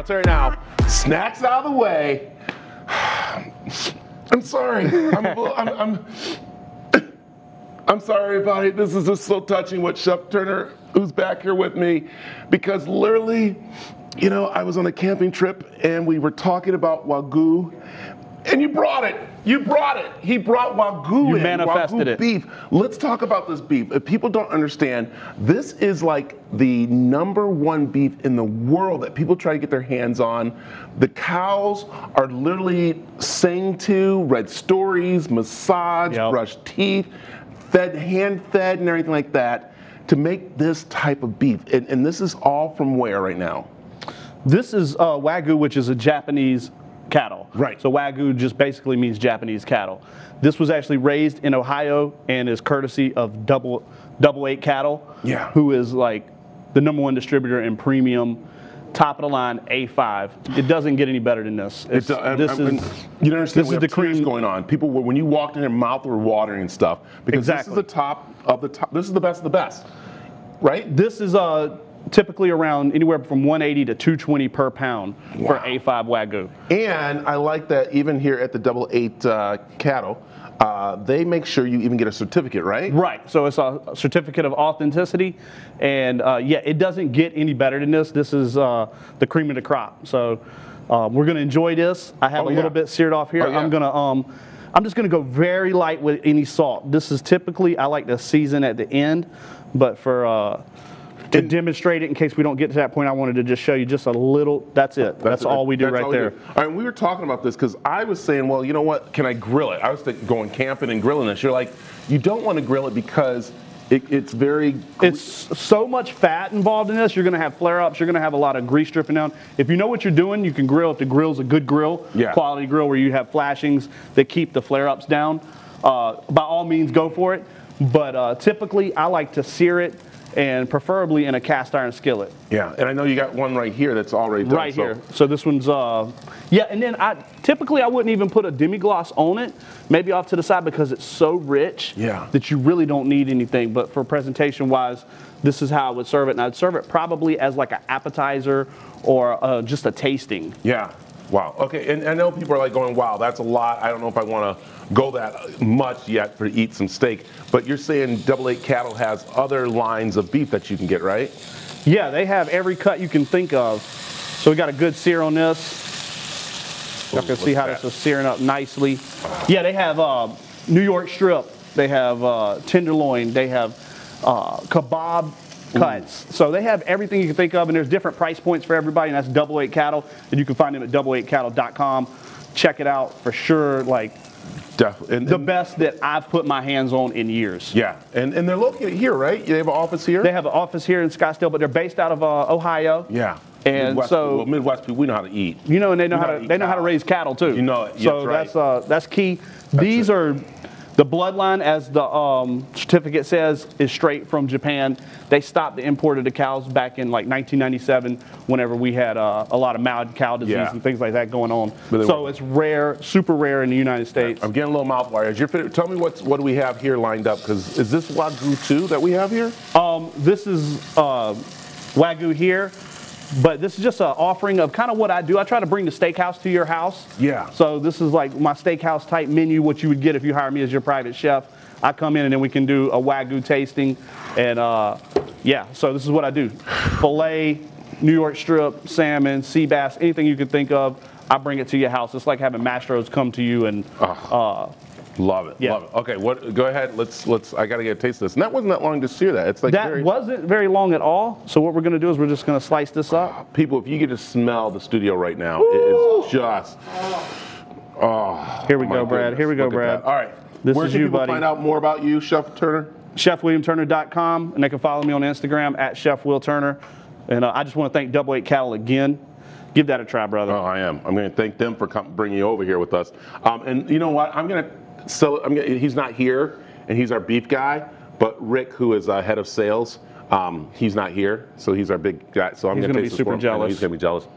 I'll tell you now. Snacks out of the way. I'm sorry. I'm, I'm, I'm, I'm sorry, everybody. This is just so touching what Chef Turner, who's back here with me, because literally, you know, I was on a camping trip and we were talking about Wagyu, and you brought it. You brought it. He brought Wagyu You in, manifested Wagyu it. beef. Let's talk about this beef. If people don't understand, this is like the number one beef in the world that people try to get their hands on. The cows are literally sang to, read stories, massaged, Yep. brushed teeth, fed, hand fed, and everything like that to make this type of beef. And, and this is all from where right now? This is uh, Wagyu, which is a Japanese cattle. Right. So Wagyu just basically means Japanese cattle. This was actually raised in Ohio and is courtesy of Double Double Eight Cattle. Yeah. Who is like the number one distributor in premium, top of the line A5. It doesn't get any better than this. It's, It's, uh, this I mean, is you understand. this is the cream- going on. People, were- when you walked in, their mouth were watering and stuff because this is the top of the top. This is the best of the best, right? This is uh, typically around anywhere from 180 to 220 per pound for A5 Wagyu. And I like that even here at the Double Eight uh, Cattle, uh, they make sure you even get a certificate, right? Right. So it's a certificate of authenticity, and uh, yeah, it doesn't get any better than this. This is uh, the cream of the crop. So uh, we're gonna enjoy this. I have Oh, a yeah. little bit seared off here. Oh, yeah. I'm gonna um, I'm just gonna go very light with any salt. This is typically I like to season at the end, but for uh, to demonstrate it in case we don't get to that point, I wanted to just show you just a little. That's it. That's, all we do that's right there. do. All right, we were talking about this because I was saying, well, you know what? Can I grill it? I was thinking going camping and grilling this. You're like, you don't want to grill it because it, it's very. It's so much fat involved in this. You're going to have flare-ups. You're going to have a lot of grease dripping down. If you know what you're doing, you can grill. If the grill's a good grill, Yeah. quality grill where you have flashings that keep the flare-ups down, uh, by all means, go for it. But uh, typically, I like to sear it and preferably in a cast iron skillet yeah, and I know you got one right here that's already done. right so- here. So this one's uh, yeah. And then I typically I wouldn't even put a demi glace on it, maybe off to the side because it's so rich Yeah. that you really don't need anything. But for presentation wise, this is how I would serve it, and I'd serve it probably as like an appetizer or uh, just a tasting. Yeah. Wow. Okay. And I know people are like going, wow, that's a lot. I don't know if I want to go that much yet for eat some steak. But you're saying Double Eight Cattle has other lines of beef that you can get, right? Yeah, they have every cut you can think of. So we got a good sear on this. Y'all can see how at this is searing up nicely. Yeah, they have uh, New York strip. They have uh, tenderloin. They have uh, kebab cuts. So they have everything you can think of, and there's different price points for everybody, and that's Double Eight Cattle. And you can find them at double8cattle.com. Check it out for sure. Like Definitely. And, the and- best that I've put my hands on in years. Yeah. And and they're located here, right? They have an office here. They have an office here in Scottsdale, but they're based out of uh, Ohio. yeah. And Midwest, so- well, Midwest people, we know how to eat. You know, and they know how know how to they know how to raise cattle too. You know. So That's right. that's uh, that's key. These it. are the bloodline, as the um, certificate says, is straight from Japan. They stopped the import of the cows back in like 1997, whenever we had uh, a lot of mad cow disease Yeah. and things like that going on. So it's rare, super rare in the United States. I'm getting a little mouth waters. You're tell me what's what do we have here lined up? Because is this Wagyu too that we have here? Um, this is uh, wagyu here, but this is just an offering of kind of what I do. I try to bring the steakhouse to your house. Yeah. So this is like my steakhouse type menu, what you would get if you hire me as your private chef. I come in and then we can do a wagyu tasting, and uh, yeah. So this is what I do: fillet, New York strip, salmon, sea bass, anything you could think of. I bring it to your house. It's like having Mastro's come to you and. Uh, Love it. Yeah. Love it. Okay. What? Go ahead. Let's let's. I gotta get a taste of this. And that wasn't that long to sear that. It's like that very, wasn't very long at all. So what we're gonna do is we're just gonna slice this up. people. If you get to smell the studio right now, it is just. Oh. Here we go, Brad. goodness. Here we go, Look Brad. All right. This Where is can you, people buddy. find out more about you, Chef Turner? chefwilliamturner.com, and they can follow me on Instagram at Chef Will Turner. And uh, I just want to thank Double Eight Cattle again. Give that a try, brother. Oh, I am. I'm going to thank them for bringing you over here with us. Um, and you know what? I'm going to sell. I'm gonna, he's not here, and he's our beef guy. But Rick, who is uh, head of sales, um, he's not here, so he's our big guy. So I'm He's going gonna be super jealous. He's going to be jealous.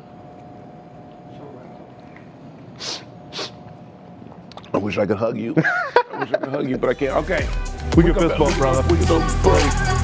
I wish I could hug you. I wish I could hug you, but I can't. Okay. we can fist bump, brother. We can go.